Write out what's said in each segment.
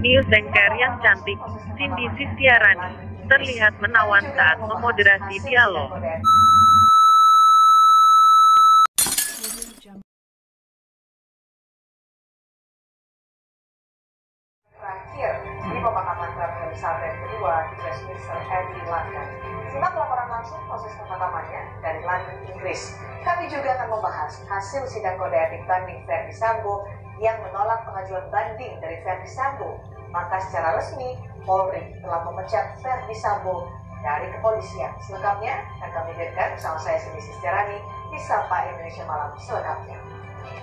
News anchor yang cantik, Cindy Sistiarani, terlihat menawan saat memoderasi dialog. Terakhir di pemakaman Ratu Elizabeth II di Westminster Abbey, London. Simak laporan langsung proses pemakamannya dari London, Inggris. Kami juga akan membahas hasil sidang kode etik banding Verdi Sambo yang menolak pengajuan banding dari Verdi Sambo. Maka secara resmi, Polri telah memecat Verdi Sambo dari kepolisian. Selengkapnya akan kami hadirkan bersama saya Cindy Sisterani di Sapa Indonesia Malam selengkapnya.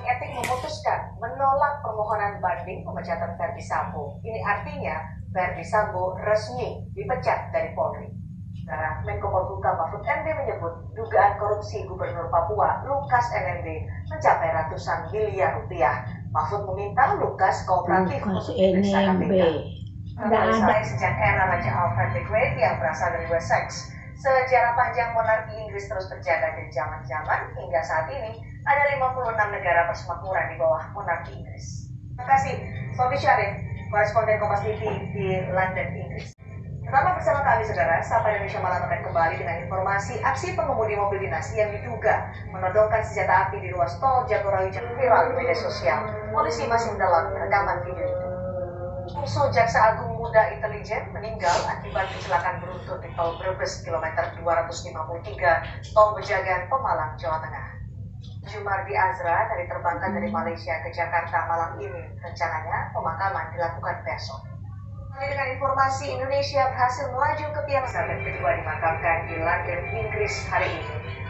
Etik memutuskan menolak permohonan banding pemecatan Verdi Sambo. Ini artinya Verdi Sambo resmi dipecat dari Polri. Saudara Menko Polhukam Mahfud MD menyebut dugaan korupsi Gubernur Papua Lukas NMB mencapai ratusan miliar rupiah. Mahfud meminta Lukas kooperatif Lukas untuk diperiksa NMB. KPK. Mulai sejak era Raja Alfred the Great yang berasal dari Wessex. Sejarah panjang monarki Inggris terus terjaga dari zaman-zaman hingga saat ini ada 56 negara persemakmuran di bawah monarki Inggris. Terima kasih, Sofi Syarif, koresponden Kompas TV di London, Inggris. Tetaplah bersama kami, saudara. Sapa Indonesia Malam akan kembali dengan informasi aksi pengemudi mobil dinas yang diduga menodongkan senjata api di ruas tol Jagorawi viral di media sosial. Polisi masih mendalami rekaman video itu. Musuh Jaksa Agung Muda Intelijen meninggal akibat kecelakaan beruntun di tol Brebes kilometer 253 tol Bejagan Pemalang, Jawa Tengah. Jumardi Azra dari terbangkan dari Malaysia ke Jakarta malam ini. Rencananya pemakaman dilakukan besok. Dengan informasi Indonesia berhasil melaju ke piala Elizabeth kedua dimakamkan di London, Inggris hari ini.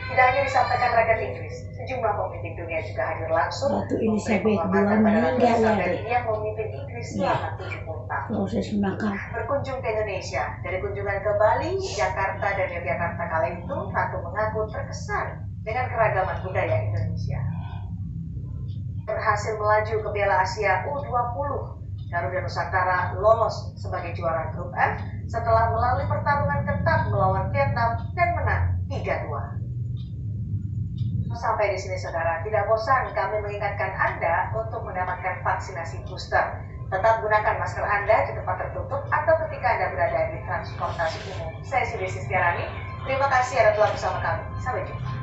Tidak hanya disampaikan rakyat Inggris, sejumlah pemimpin dunia juga hadir langsung memberi Elizabeth II meninggal, ya, yang memimpin Inggris Ya. selama 70 tahun proses makam berkunjung ke Indonesia. Dari kunjungan ke Bali, Jakarta, dan Yogyakarta kala itu, Ratu mengaku terkesan dengan keragaman budaya Indonesia. Berhasil melaju ke Piala Asia U20, Garuda Nusantara lolos sebagai juara grup F setelah melalui pertarungan ketat melawan Vietnam dan menang 3-2. Sampai di sini saudara, tidak bosan kami mengingatkan Anda untuk mendapatkan vaksinasi booster. Tetap gunakan masker Anda di tempat tertutup atau ketika Anda berada di transportasi umum. Saya Sudi Sistiarani, terima kasih Anda telah bersama kami. Sampai jumpa.